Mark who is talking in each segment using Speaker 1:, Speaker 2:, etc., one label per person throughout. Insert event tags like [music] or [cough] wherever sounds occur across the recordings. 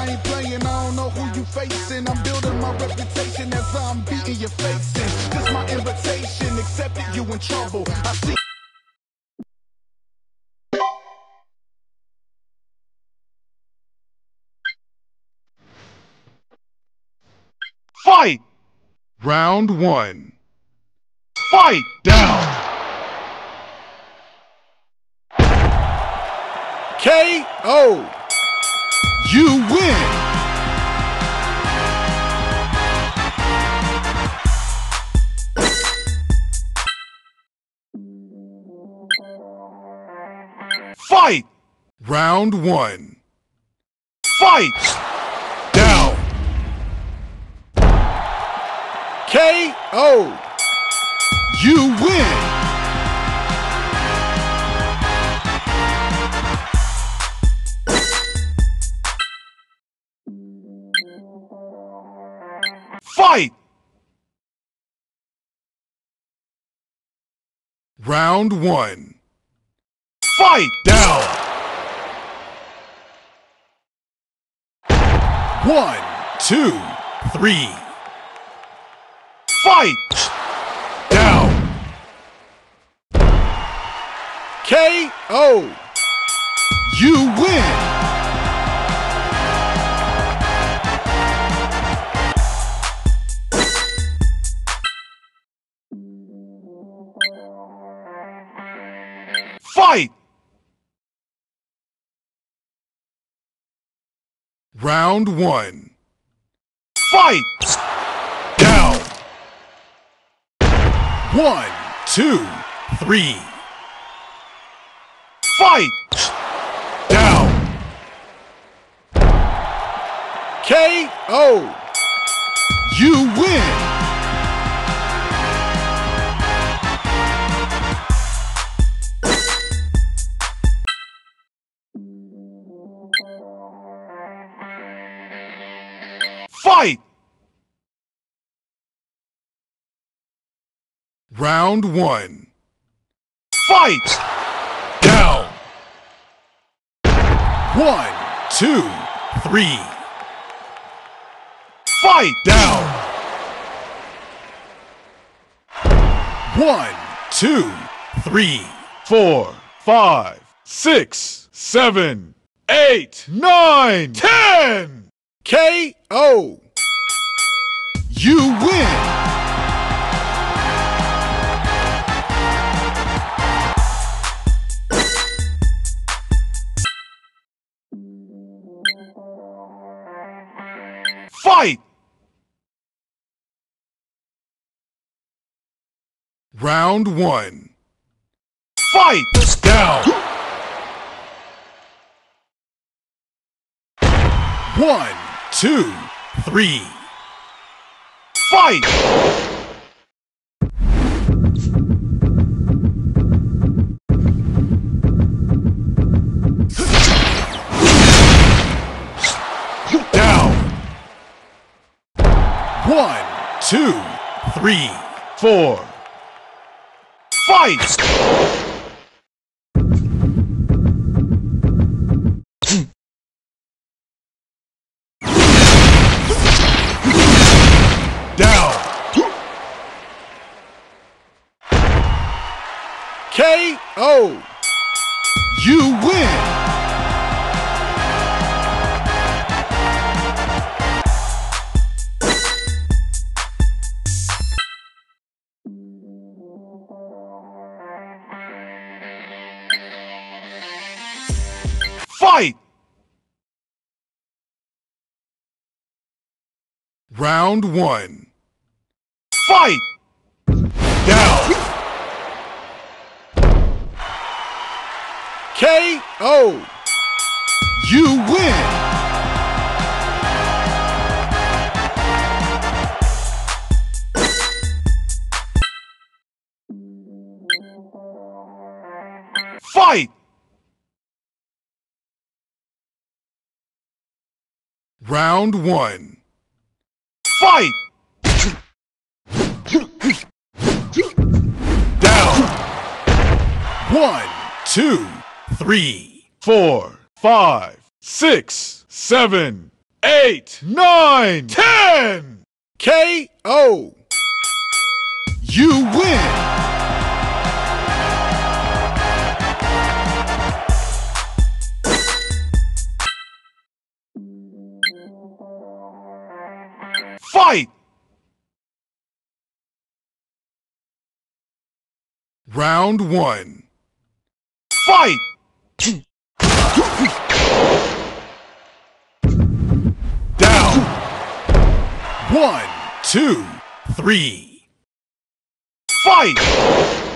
Speaker 1: I ain't playing, I don't know who you facing. I'm building my reputation as I'm beating your face in. Just my invitation, accepted you in trouble. I see.
Speaker 2: Fight! Round one. Fight down!
Speaker 1: KO.
Speaker 2: You win! Fight! Round one. Fight! Down!
Speaker 1: KO.
Speaker 2: You win! Fight! Round one. Fight down! One, two, three. Fight! Down!
Speaker 1: KO.
Speaker 2: You win! Round one. Fight! Down! One, two, three. Fight! Down!
Speaker 1: KO.
Speaker 2: You win! Fight! Round one. Fight! Down! One, two, three. Fight! Down! One, two, three, four, five, six, seven, eight, nine, ten!
Speaker 1: KO.
Speaker 2: You win! Fight! Round one. Fight! Down! One, two, three. Fight! Down! One, two, three, four. Fight! Fight! Round one. Fight! Down!
Speaker 1: KO.
Speaker 2: You win! Round one. Fight! Down! One, two, three, four, five, six, seven, eight, nine, ten. KO. You win. Fight! Round one. Fight! [clears throat] Down. One, two, three. Fight!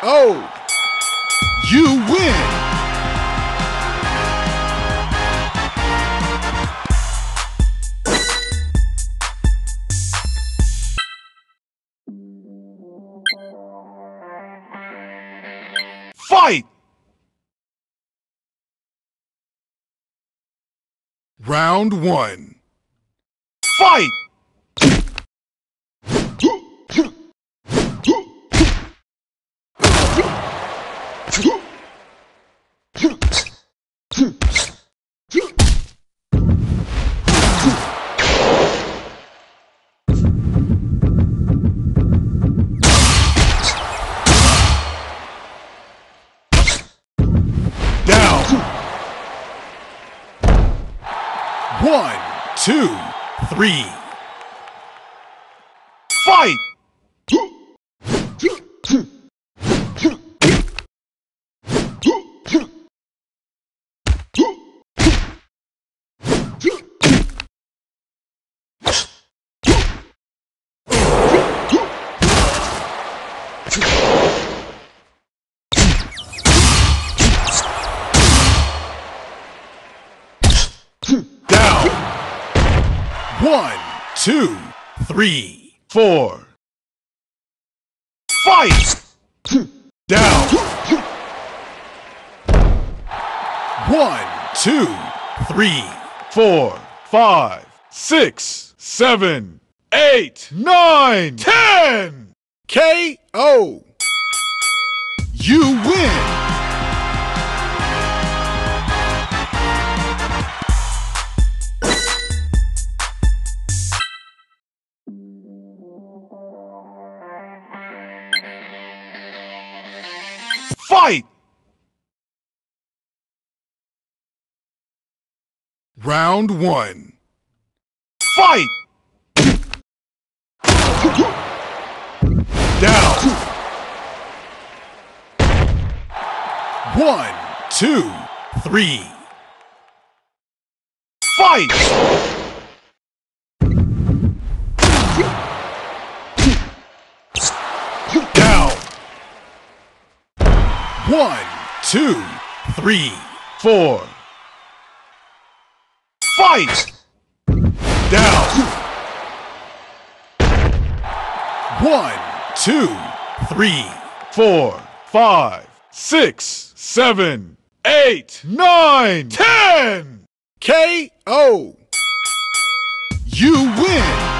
Speaker 2: KO. You win. Fight! Round one. Fight! One, two, three. Fight! Down. One, two, three, four. Fight! Down. One, two, three, four, five, six, seven, eight, nine, ten. KO. You win. Fight! Round one. Fight! Down. One, two, three. Fight! Down. One, two, three, four. Fight! Down. One, two, three, four, five, six, seven, eight, nine, ten. KO. You win.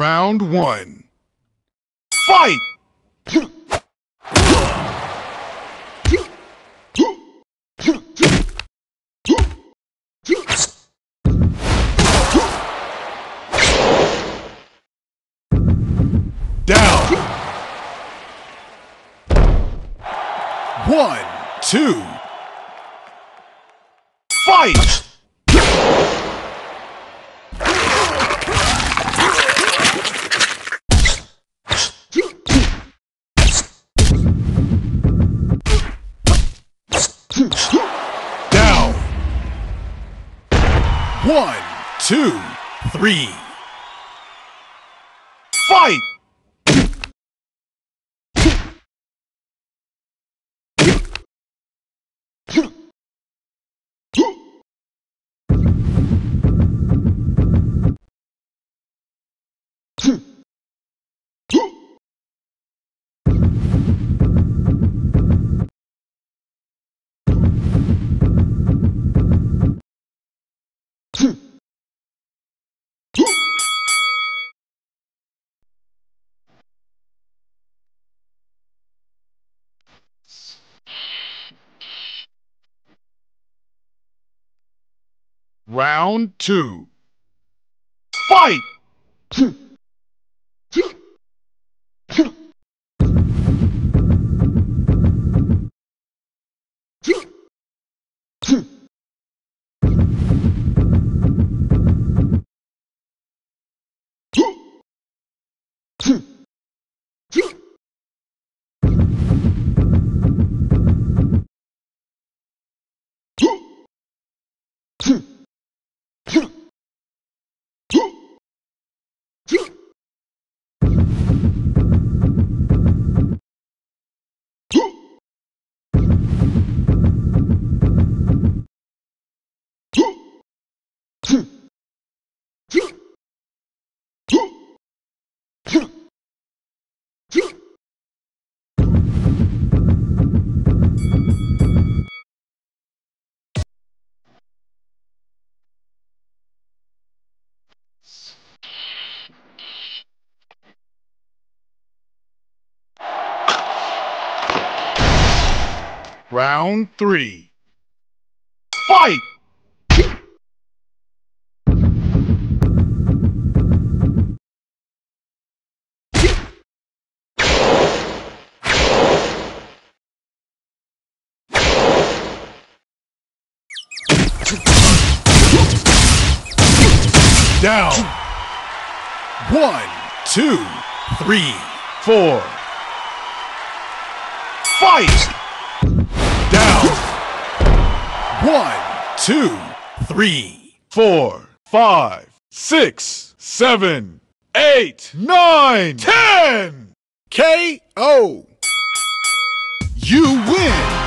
Speaker 2: Round one. Fight! Down. One, two. Fight! One, two, three. Round two. Fight! [laughs] Round three. Fight! Down. One, two, three, four. Fight! One, two, three, four, five, six, seven, eight, nine, ten. KO. You win.